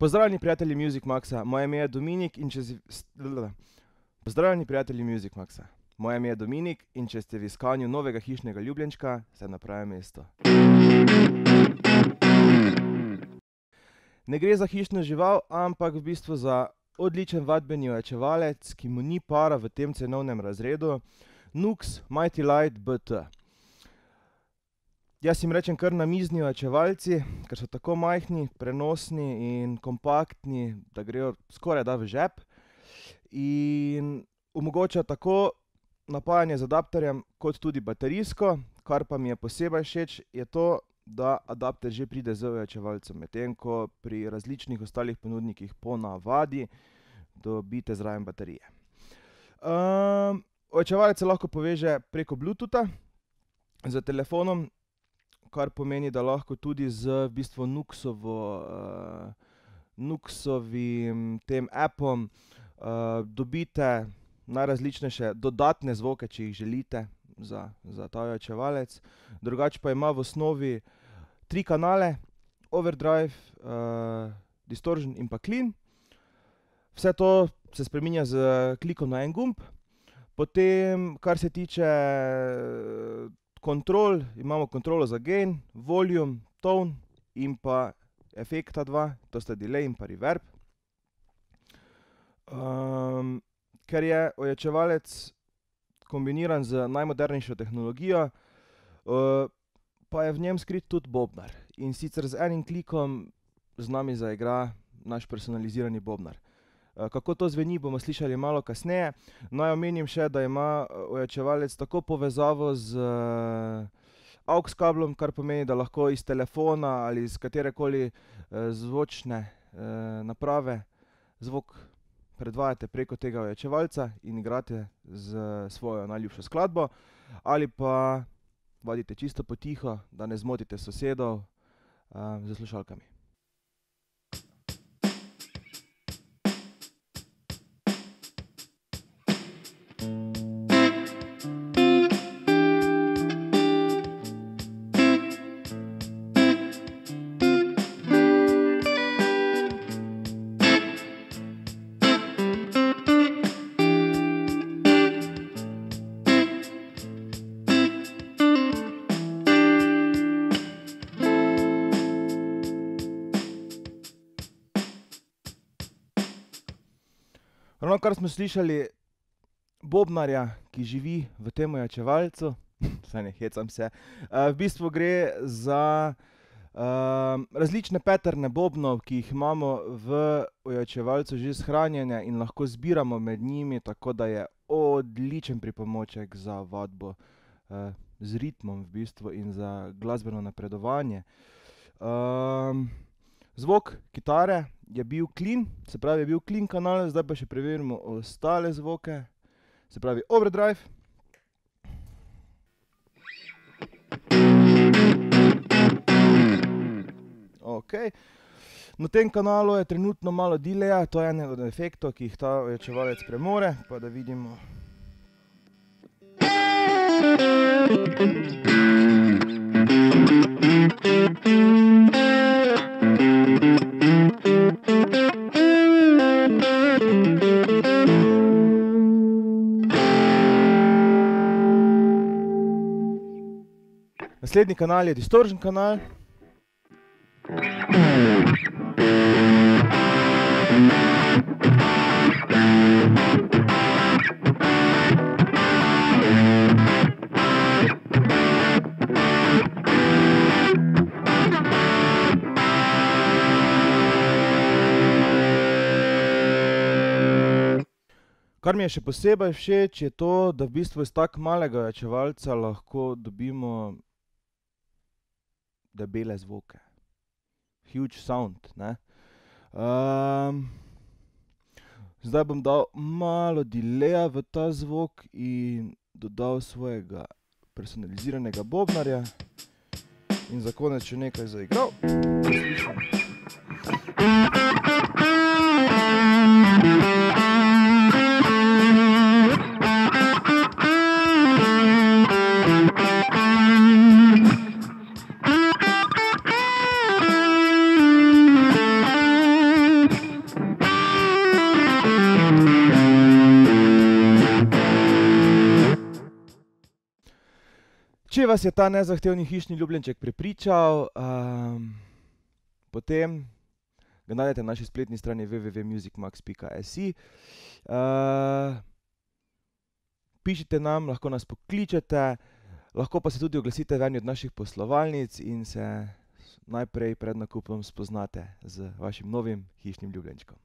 Pozdravljeni prijatelji Music Maxa, moje ime je Dominik in če si... Pozdravljeni prijatelji Music Maxa, moje ime je Dominik, in če ste v iskanju novega hišnega ljubljenčka, ste na pravem mestu. Ne gre za hišno žival, ampak v bistvu za odličen vadbeni ojačevalec, ki mu ni para v tem cenovnem razredu. Nux Mighty Light BT. Jaz jim rečem kar namizni ojačevalci, ker so tako majhni, prenosni in kompaktni, da grejo skorajda v žep. In omogočajo tako napajanje z adapterjem kot tudi baterijsko. Kar pa mi je posebej všeč, je to, da adapter že pride z ojačevalcem, medtem ko pri različnih ostalih ponudnikih po navadi dobite zraven baterije. ojačevalec se lahko poveže preko Bluetootha s telefonom, kar pomeni, da lahko tudi z v bistvu Nuxovo, Nuxovim tem appom, dobite najrazličnejše dodatne zvoke, če jih želite, za, za ta ojačevalec. Drugače pa ima v osnovi tri kanale, overdrive, distortion in pa clean. Vse to se spreminja s klikom na en gumb. Potem kar se tiče kontrol, imamo kontrolo za gain, volume, tone in pa efekta dva, to sta delay in pa reverb. ker je ojačevalec kombiniran z najmodernejšo tehnologijo, pa je v njem skrit tudi bobnar. In sicer z enim klikom z nami zaigra naš personalizirani bobnar. Kako to zveni, bomo slišali malo kasneje. Naj omenim še, da ima ojačevalec tako povezavo z aux kablom, kar pomeni, da lahko iz telefona ali iz katerekoli zvočne naprave zvok predvajate preko tega ojačevalca in igrate s svojo najljubšo skladbo. Ali pa vadite čisto potiho, da ne zmotite sosedov, s slušalkami. Ravnokar smo slišali bobnarja, ki živi v tem ojačevalcu, saj ne hecam se. v bistvu gre za različne patterne bobnov, ki jih imamo v ojačevalcu že shranjene in lahko zbiramo med njimi, tako da je odličen pripomoček za vadbo z ritmom v bistvu in za glasbeno napredovanje. Zvok kitare je bil clean, se pravi, je bil clean kanal, zdaj pa še preverimo ostale zvoke. Se pravi overdrive. Okej. Na tem kanalu je trenutno malo delaya, to je eden od efektov, ki jih ta ojačevalec premore, pa da vidimo. Naslednji kanal je distortion kanal. Kar mi je še posebej všeč, je to, da v bistvu iz tako malega ojačevalca lahko dobimo debele zvoke. Huge sound, ne. zdaj bom dal malo delaya v ta zvok in dodal svojega personaliziranega bobnarja. In za konec še nekaj zaigral. Če vas je ta nezahtevni hišni ljubljenček prepričal, potem ga najdete na naši spletni strani www.musicmax pika si. pišite nam, lahko nas pokličete, lahko pa se tudi oglasite v eni od naših poslovalnic in se najprej pred nakupom spoznate z vašim novim hišnim ljubljenčkom.